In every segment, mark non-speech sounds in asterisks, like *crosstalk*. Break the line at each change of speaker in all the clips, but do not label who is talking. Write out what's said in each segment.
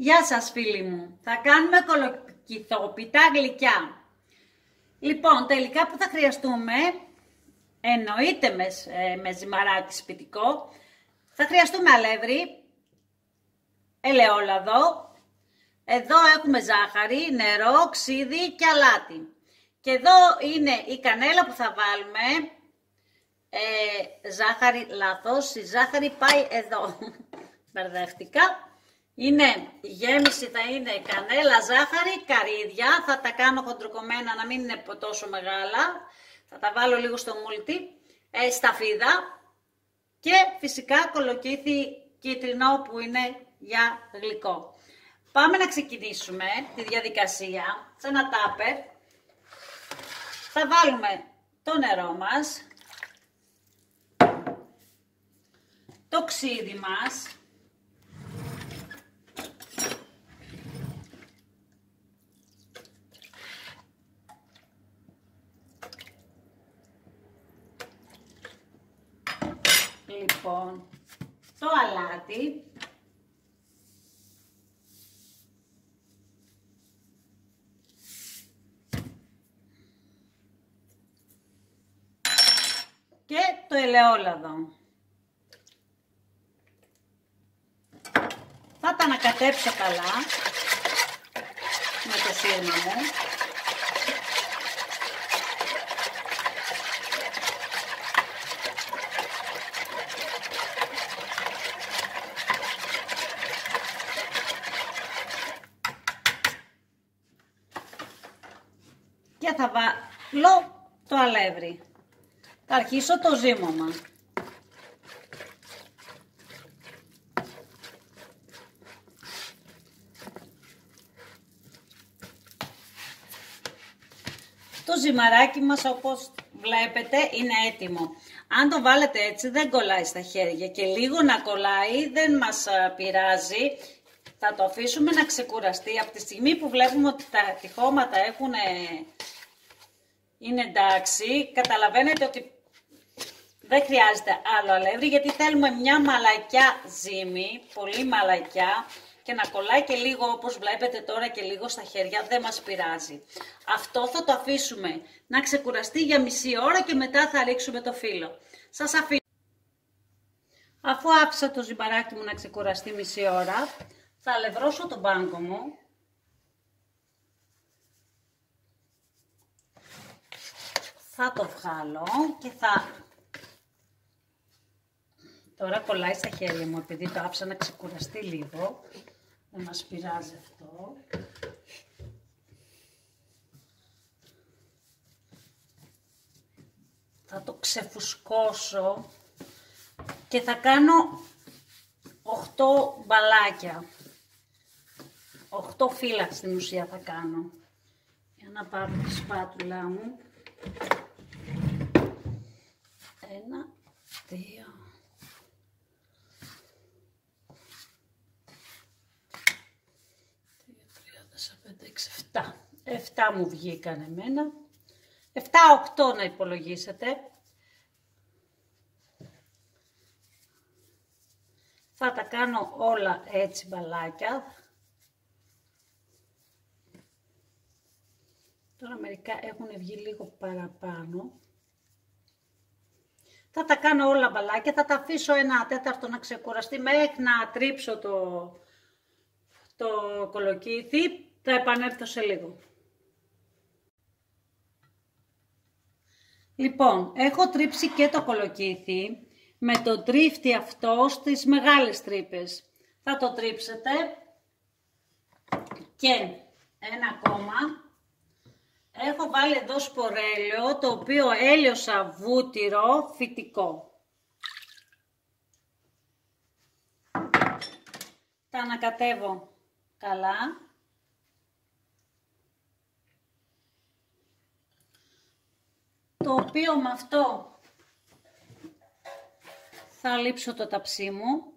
Γεια σας φίλοι μου. Θα κάνουμε κολοκυθόπιτα γλυκιά. Λοιπόν, τελικά που θα χρειαστούμε, εννοείται με, ε, με ζυμαράκι σπιτικό, θα χρειαστούμε αλεύρι, ελαιόλαδο, εδώ έχουμε ζάχαρη, νερό, ξύδι και αλάτι. Και εδώ είναι η κανέλα που θα βάλουμε, ε, ζάχαρη, λάθος, η ζάχαρη πάει εδώ, *laughs* μπερδεύτηκα. Είναι, η γέμιση θα είναι κανέλα, ζάχαρη, καρύδια. Θα τα κάνω χοντροκομμένα να μην είναι τόσο μεγάλα. Θα τα βάλω λίγο στο μούλτι. Ε, σταφίδα. Και φυσικά κολοκύθι κίτρινο που είναι για γλυκό. Πάμε να ξεκινήσουμε τη διαδικασία σε ένα τάπερ. Θα βάλουμε το νερό μας. Το ξύδι μας. Λοιπόν, το αλάτι. Και το ελαιόλαδο. Θα τα ανακατέψω καλά με το σύρμα μου. Και θα βάλω το αλεύρι. Θα αρχίσω το ζύμωμα. Το ζυμαράκι μας όπως βλέπετε είναι έτοιμο. Αν το βάλετε έτσι δεν κολλάει στα χέρια και λίγο να κολλάει δεν μας πειράζει. Θα το αφήσουμε να ξεκουραστεί από τη στιγμή που βλέπουμε ότι τα τυχώματα έχουν είναι εντάξει. Καταλαβαίνετε ότι δεν χρειάζεται άλλο αλεύρι γιατί θέλουμε μια μαλακιά ζύμη, πολύ μαλακιά και να κολλάει και λίγο όπως βλέπετε τώρα και λίγο στα χέρια, δεν μας πειράζει. Αυτό θα το αφήσουμε να ξεκουραστεί για μισή ώρα και μετά θα ρίξουμε το φύλλο. Σας αφήνω. Αφού άφησα το ζυμπαράκι μου να ξεκουραστεί μισή ώρα, θα αλευρώσω τον μπάγκο μου θα το βγάλω και θα... Τώρα κολλάει στα χέρια μου επειδή το άφησα να ξεκουραστεί λίγο. Δεν μας πειράζει αυτό. Θα το ξεφουσκώσω και θα κάνω 8 μπαλάκια. 8 φύλλα στην ουσία θα κάνω. Για να πάρω τη σπάτουλα μου. Ένα, δύο. Τρία, τέσσερα, πέντε, έξι, εφτά. Εφτά μου βγήκαν εμένα. Εφτά, οκτώ να υπολογίσετε. Θα τα κάνω όλα έτσι μπαλάκια. Τώρα μερικά έχουν βγει λίγο παραπάνω. Θα τα κάνω όλα μπαλάκια, θα τα αφήσω ένα τέταρτο να ξεκουραστεί μέχρι να τρίψω το, το κολοκύθι. Θα επανέλθω σε λίγο. Λοιπόν, έχω τρίψει και το κολοκύθι με το τρίφτη αυτό στις μεγάλες τρύπες. Θα το τρίψετε και ένα ακόμα Έχω βάλει εδώ σπορέλαιο, το οποίο έλειωσα βούτυρο φυτικό. Τα ανακατεύω καλά. Το οποίο με αυτό θα λείψω το ταψί μου.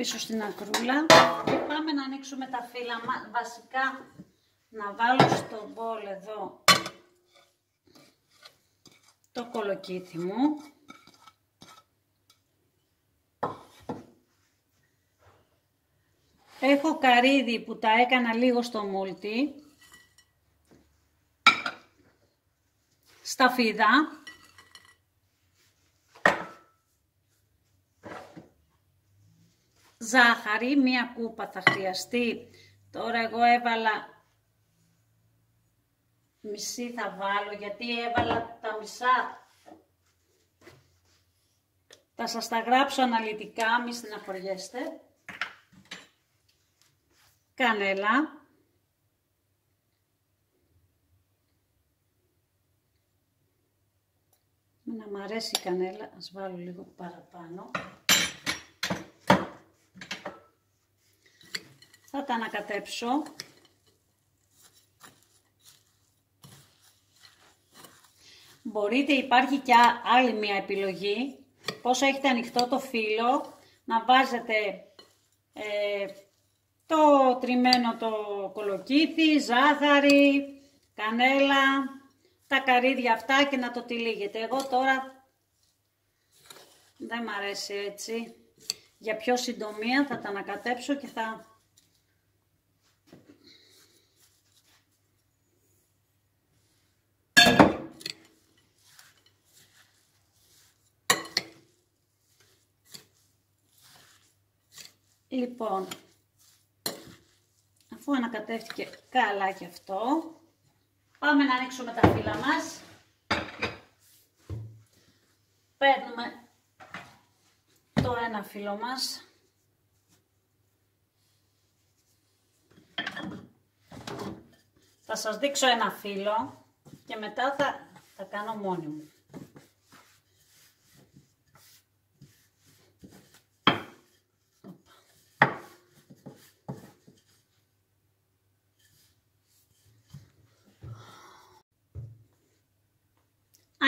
Αφήσω στην ακρούλα και πάμε να ανοίξουμε τα φύλλα. Βασικά να βάλω στο μπολ εδώ το κολοκύθι μου. Έχω καρύδι που τα έκανα λίγο στο μούλτι. Σταφίδα. Ζάχαρη, μία κούπα θα χρειαστεί. Τώρα εγώ έβαλα μισή θα βάλω γιατί έβαλα τα μισά. Θα σας τα γράψω αναλυτικά, μη στεναχωριέστε κανέλα, να μ' αρέσει η κανέλα, ας βάλω λίγο παραπάνω. Θα τα ανακατέψω. Μπορείτε, υπάρχει και άλλη μια επιλογή, πόσο έχετε ανοιχτό το φύλλο, να βάζετε ε, το τριμμένο το κολοκύθι, ζάχαρη, κανέλα, τα καρύδια αυτά και να το τυλίγετε. Εγώ τώρα δεν μ' αρέσει έτσι. Για πιο συντομία θα τα ανακατέψω και θα... Λοιπόν, Αφού ανακατεύτηκε καλά και αυτό, πάμε να ανοίξουμε τα φύλλα μας. Παίρνουμε το ένα φύλλο μας. Θα σας δείξω ένα φύλλο και μετά θα, θα κάνω μόνη μου.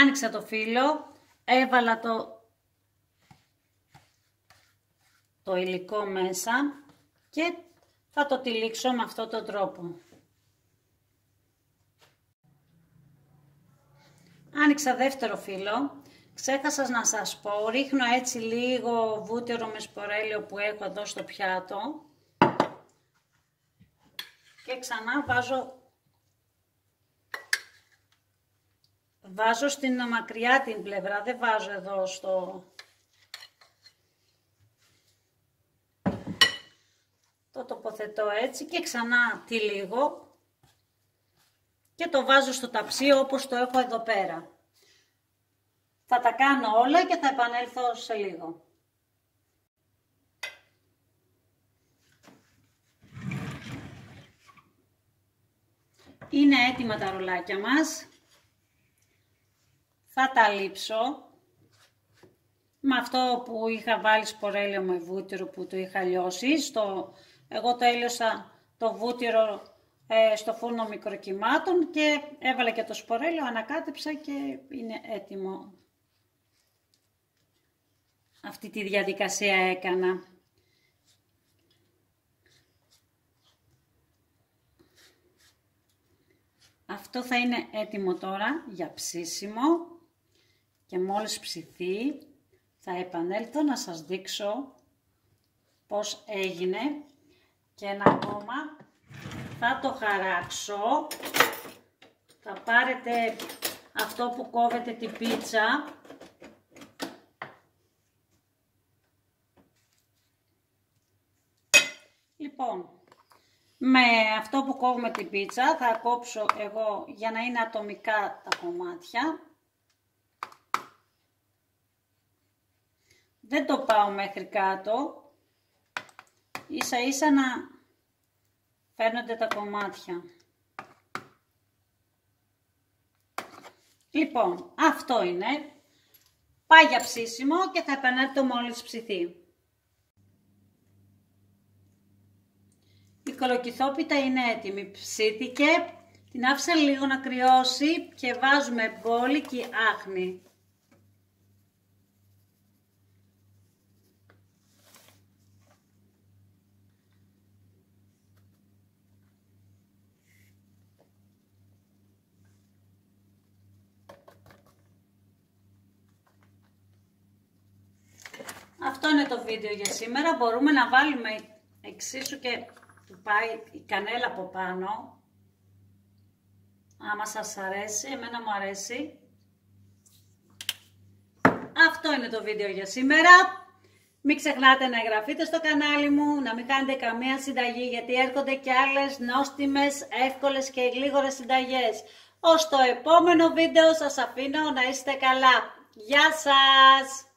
Άνοιξα το φύλλο, έβαλα το, το υλικό μέσα και θα το τυλίξω με αυτόν τον τρόπο. Άνοιξα δεύτερο φύλλο, ξέχασα να σας πω, ρίχνω έτσι λίγο βούτυρο με σπορέλαιο που έχω εδώ στο πιάτο και ξανά βάζω Βάζω στην μακριά την πλευρά, δεν βάζω εδώ στο... Το τοποθετώ έτσι και ξανά τη λίγο και το βάζω στο ταψί όπως το έχω εδώ πέρα. Θα τα κάνω όλα και θα επανέλθω σε λίγο. Είναι έτοιμα τα ρολάκια μας θα τα λείψω με αυτό που είχα βάλει σπορέλαιο με βούτυρο που το είχα λιώσει. Στο, εγώ το έλειωσα το βούτυρο ε, στο φούρνο μικροκυμάτων και έβαλα και το σπορέλαιο, ανακάτεψα και είναι έτοιμο. Αυτή τη διαδικασία έκανα. Αυτό θα είναι έτοιμο τώρα για ψήσιμο και μόλις ψηθεί θα επανέλθω να σας δείξω πώς έγινε και ένα ακόμα. Θα το χαράξω. Θα πάρετε αυτό που κόβετε την πίτσα. Λοιπόν με αυτό που κόβουμε την πίτσα θα κόψω εγώ για να είναι ατομικά τα κομμάτια δεν το πάω μέχρι κάτω, ίσα ίσα να φέρνονται τα κομμάτια. Λοιπόν, αυτό είναι. Πάει για ψήσιμο και θα επανέλθω μόλις ψηθεί. Η κολοκυθόπιτα είναι έτοιμη. Ψήθηκε, την άφησα λίγο να κρυώσει και βάζουμε μπόλικη άχνη. Είναι το βίντεο για σήμερα. Μπορούμε να βάλουμε εξίσου και του πάει η κανέλα από πάνω. Άμα σας αρέσει, εμένα μου αρέσει. Αυτό είναι το βίντεο για σήμερα. Μην ξεχνάτε να εγγραφείτε στο κανάλι μου, να μην κάνετε καμία συνταγή γιατί έρχονται και άλλες νόστιμες, εύκολες και γλίγορες συνταγές. Ως το επόμενο βίντεο σας αφήνω να είστε καλά. Γεια σας!